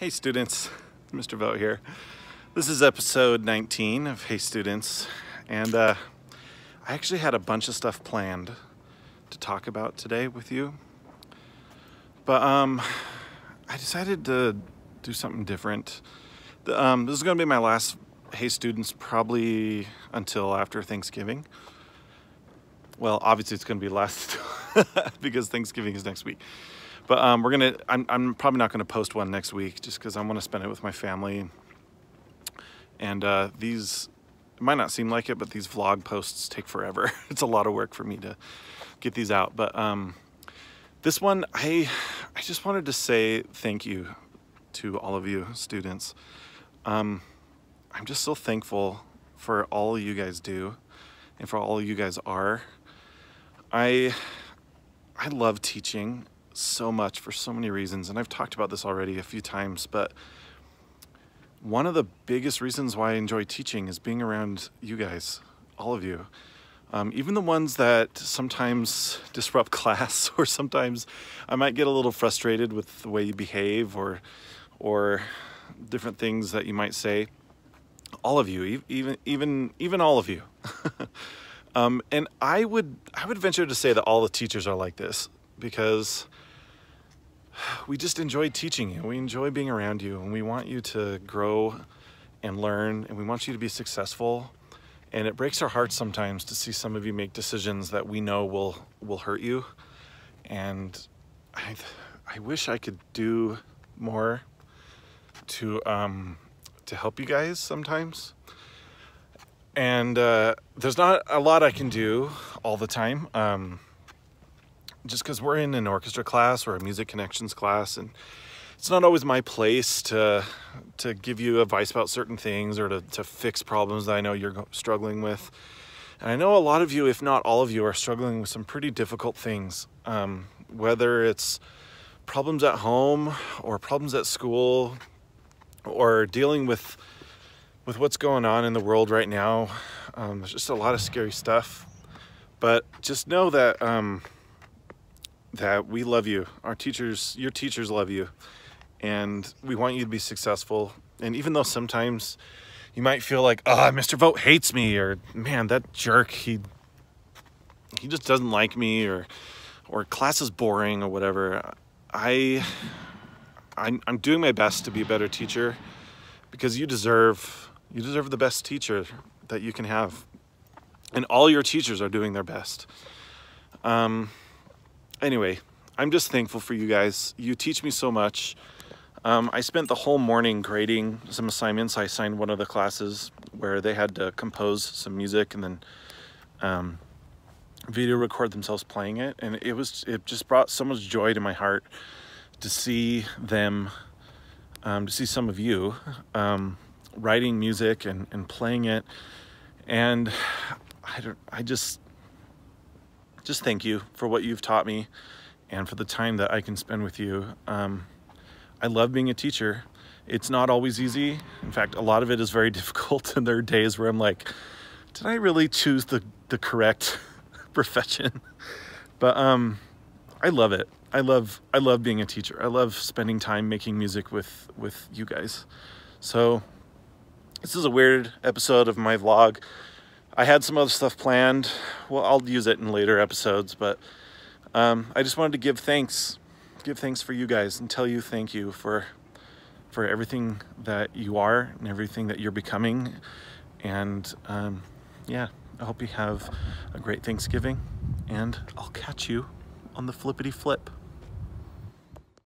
Hey students, Mr. Voght here. This is episode 19 of Hey Students, and uh, I actually had a bunch of stuff planned to talk about today with you, but um, I decided to do something different. The, um, this is going to be my last Hey Students probably until after Thanksgiving. Well, obviously it's going to be last because Thanksgiving is next week. But um, we're gonna, I'm, I'm probably not gonna post one next week just because I want to spend it with my family. And uh, these, it might not seem like it, but these vlog posts take forever. it's a lot of work for me to get these out. But um, this one, I, I just wanted to say thank you to all of you students. Um, I'm just so thankful for all you guys do and for all you guys are. I I love teaching so much for so many reasons, and I've talked about this already a few times, but one of the biggest reasons why I enjoy teaching is being around you guys, all of you. Um, even the ones that sometimes disrupt class, or sometimes I might get a little frustrated with the way you behave, or or different things that you might say. All of you, even even even all of you. um, and I would I would venture to say that all the teachers are like this because we just enjoy teaching you. We enjoy being around you and we want you to grow and learn and we want you to be successful. And it breaks our hearts sometimes to see some of you make decisions that we know will will hurt you. And I I wish I could do more to um to help you guys sometimes. And uh, there's not a lot I can do all the time. Um, just because we're in an orchestra class or a music connections class and it's not always my place to to give you advice about certain things or to, to fix problems that I know you're struggling with. And I know a lot of you, if not all of you, are struggling with some pretty difficult things. Um, whether it's problems at home or problems at school or dealing with with what's going on in the world right now. Um, there's just a lot of scary stuff. But just know that um, that we love you. Our teachers, your teachers love you. And we want you to be successful. And even though sometimes you might feel like, ah, oh, Mr. Voght hates me, or man, that jerk, he he just doesn't like me, or or class is boring, or whatever. I I'm, I'm doing my best to be a better teacher because you deserve you deserve the best teacher that you can have, and all your teachers are doing their best. Um, anyway, I'm just thankful for you guys. You teach me so much. Um, I spent the whole morning grading some assignments. I signed one of the classes where they had to compose some music and then um, video record themselves playing it. And it was it just brought so much joy to my heart to see them, um, to see some of you um, writing music and, and playing it. And I, don't, I just, just thank you for what you've taught me and for the time that I can spend with you. Um, I love being a teacher. It's not always easy. In fact, a lot of it is very difficult. And there are days where I'm like, did I really choose the, the correct profession? But um, I love it. I love I love being a teacher. I love spending time making music with with you guys. So this is a weird episode of my vlog. I had some other stuff planned. Well, I'll use it in later episodes, but um, I just wanted to give thanks, give thanks for you guys and tell you thank you for for everything that you are and everything that you're becoming. And um, yeah, I hope you have a great Thanksgiving and I'll catch you on the flippity flip.